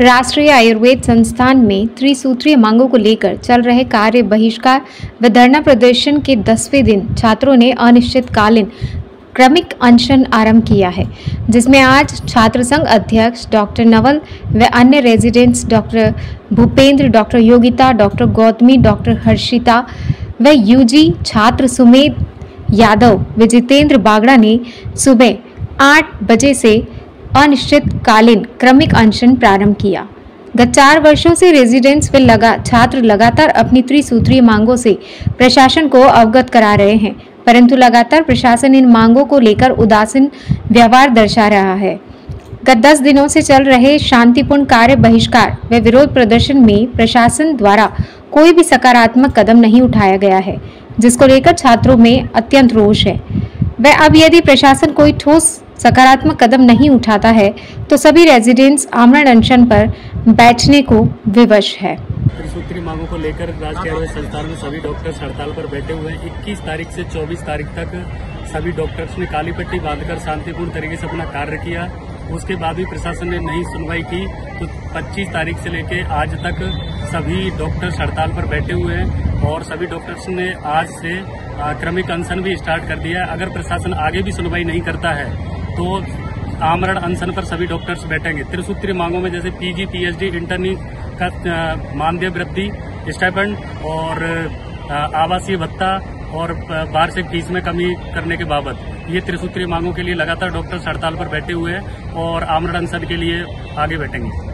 राष्ट्रीय आयुर्वेद संस्थान में त्रिसूत्रीय मांगों को लेकर चल रहे कार्य बहिष्कार व धरना प्रदर्शन के दसवें दिन छात्रों ने अनिश्चितकालीन क्रमिक अनशन आरंभ किया है, जिसमें आज छात्र संघ अध्यक्ष डॉक्टर नवल व अन्य residents doctor Bhupendra, doctor Yogita, doctor Gautami, doctor Harshita व यूजी छात्र सुमेध यादव व जितेंद्र बागड़ा ने सुबह आठ बजे से अनिश्चितकालीन क्रमिक अनशन प्रारंभ किया। गत चार वर्षों से रेजिडेंट्स व लगा छात्र लगातार अपनी त्रिसूत्रीय मांगों से प्रशासन को अवगत करा रहे हैं, परंतु लगातार प्रशासन इन मांगों को लेकर उदासीन व्यवहार दर्शा रहा है। गत दस दिनों से चल रहे शांतिपूर्ण कार्य बहिष्कार व विरोध प्रदर्शन में प्रशासन द्वारा कोई भी सकारात्मक कदम नहीं उठाया गया है, जिसको लेकर छात्रों में अत्यंत रोष है। वह अब यदि प्रशासन कोई ठोस सकारात्मक कदम नहीं उठाता है तो सभी रेजिडेंट्स आमरण अनशन पर बैठने को विवश है। त्रिसूत्री मांगों को लेकर राजकीय संस्थान में सभी डॉक्टर्स हड़ताल पर बैठे हुए हैं। 21 तारीख से 24 तारीख तक सभी डॉक्टर्स ने काली पट्टी बांधकर शांतिपूर्ण तरीके से अपना कार्य किया। उसके बाद भी प्रशासन ने नहीं सुनवाई की। तो 25 तारीख से लेकर आज तक सभी डॉक्टर्स हड़ताल पर बैठे हुए हैं और सभी डॉक्टर्स ने आज से क्रमिक अनशन भी स्टार्ट कर दिया है। अगर प्रशासन आगे भी सुनवाई नहीं करता है तो आमरण अनशन पर सभी डॉक्टर्स बैठेंगे। त्रिसूत्री मांगों में जैसे पीजी पीएचडी इंटरनी का मानदेय वृद्धि स्टाइपेंड और आवासीय भत्ता और वार्षिक फ़ीस में कमी करने के बाबत। ये त्रिसूत्री मांगों के लिए लगातार डॉक्टर्स हड़ताल पर बैठे हुए हैं और आमरण अनशन के लिए आगे बैठेंगे।